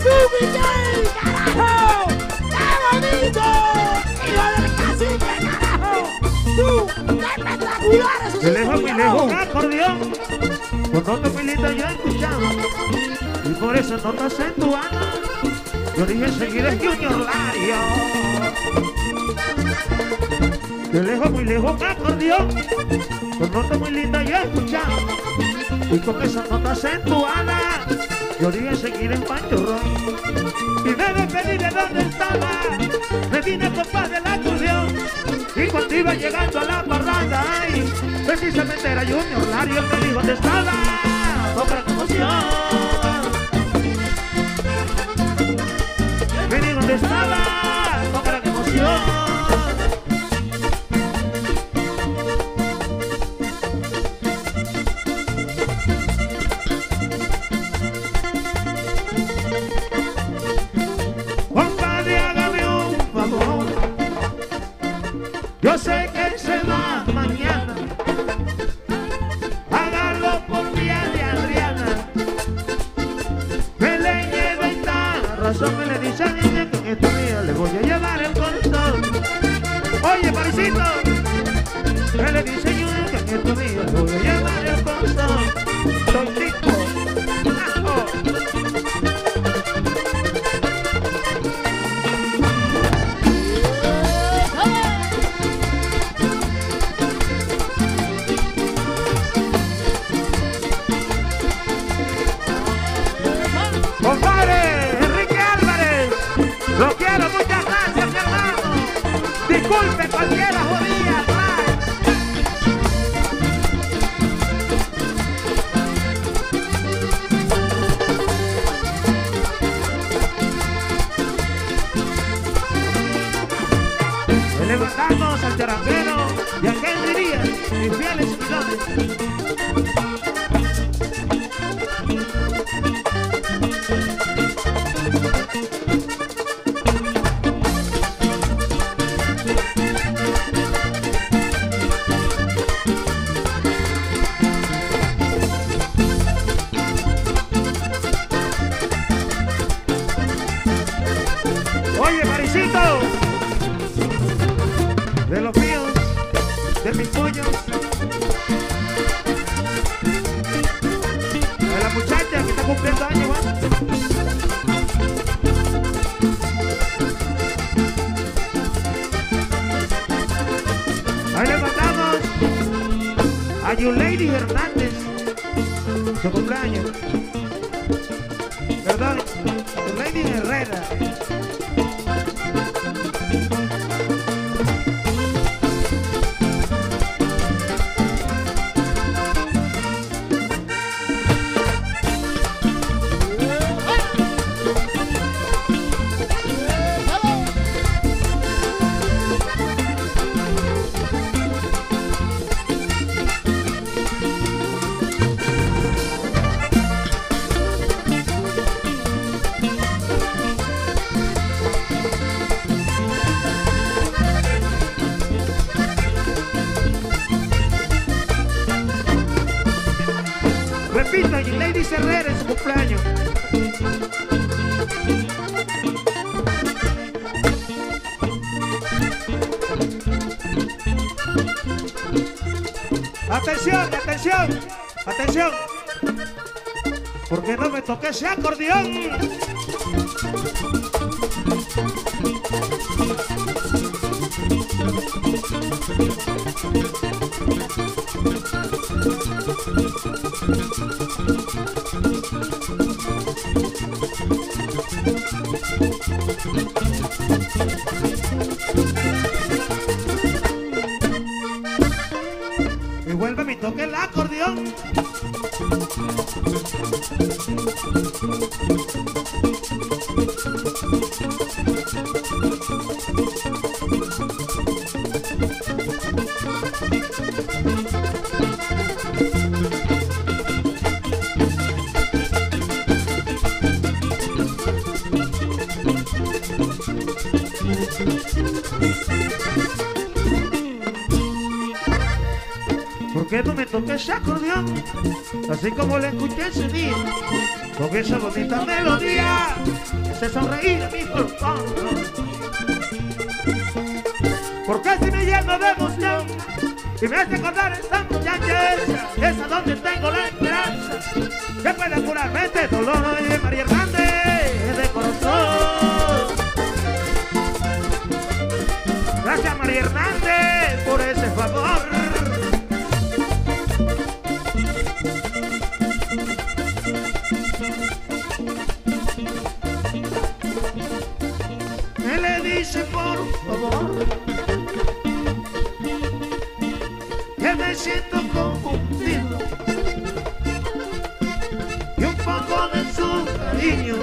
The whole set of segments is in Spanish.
tú! ¡Carajo! ¡Qué bonito! ¡Hijo del cacique, carajo! ¡Tú! ¡Qué espectacular eso! De lejos, muy lejos, un acordeón. Con muy lindas yo escuchaba. Y por eso notas en tu alma. Yo dije enseguida es Junior Lario. De lejos, muy lejos, un acordeón. Con notas muy lindas yo escuchaba. Y con en tu alma. Yo dije enseguida en Pancho. Y me despedí de donde estaba. Me vine con paz del acordeón. Y cuando iba llegando a la parranda, precisamente era Junior Lario el que dijo dónde estaba. Otra emoción. Me dijo estaba. Bye. Le levantamos al charanguero y aquel diría, mis fieles seguidores. Cumpliendo años. Ahí le mandamos a Yulady Hernández, su cumpleaños. Repito, Lady Herrera en su cumpleaños. Atención, atención, atención. Porque no me toqué ese acordeón. Y vuelve mi toque el acordeón. ¿Por qué no me toca ese acordeón? Así como le escuché ese día, con esa bonita melodía, ese sonreír de mi corazón. Porque si me lleno de emoción y me hace acordar esa muchacha, esa donde tengo la dice por favor que me siento confundido y un poco de su cariño.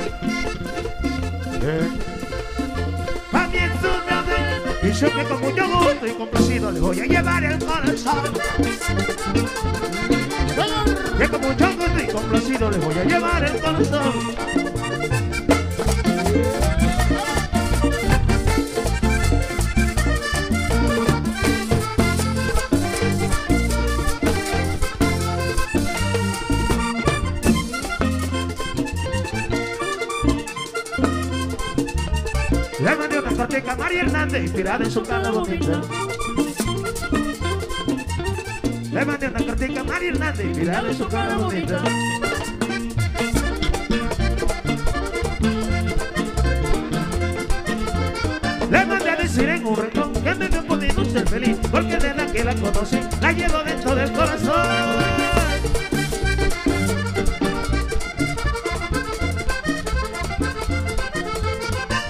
Eh. También su nombre dice que con mucho gusto y complacido le voy a llevar el corazón. Que con mucho gusto y complacido le voy a llevar el corazón. Hernández inspirada en su cara bonita. Le mandé una cartica a María Hernández inspirada en su cara bonita. Le mandé a decir en un rincón que me veo podido ser feliz porque desde que la conocí la llevo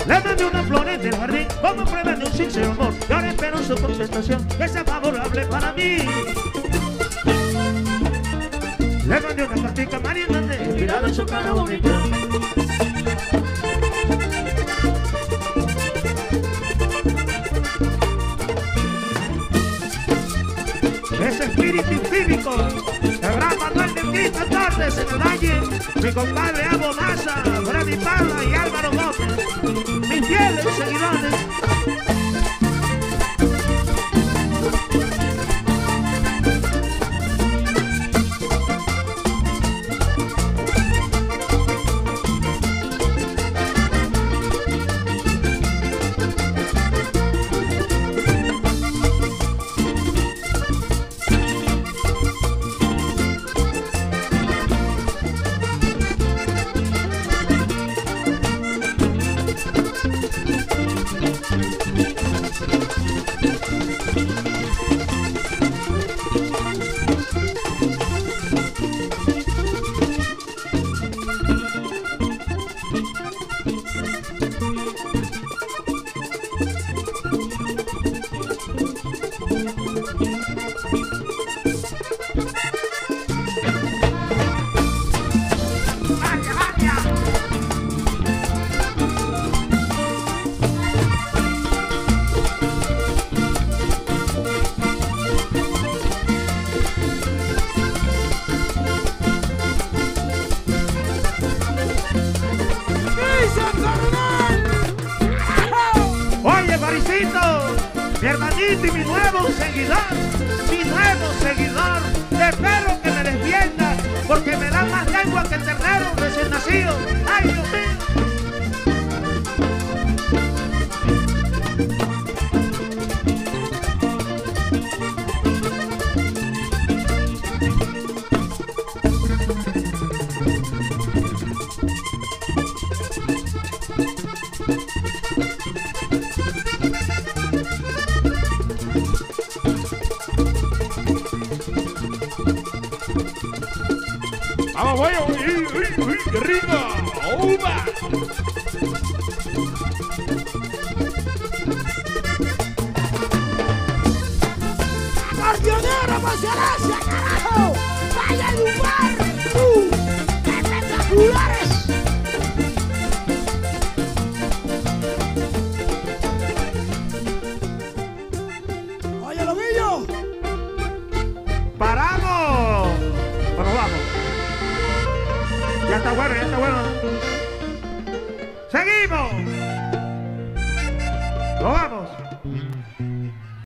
Le mandé unas flores del jardín como prueba de un sincero amor y ahora espero su contestación que sea favorable para mí. Le mandé una cartica Hernández inspirada en su cara bonita. Ese espíritu el gran Manuel de Quinta Torres en el Valle, mi compadre Abo Maza, Freddy Parra y Álvaro Gómez, mis fieles seguidores. Nuevo seguidor, mi nuevo seguidor, espero que me defienda, porque me da más lengua que el ternero recién nacido. Qué rico. ¡Upa! ¡Acordeonero por excelencia, carajo! ¡Vaya lugar! Seguimos.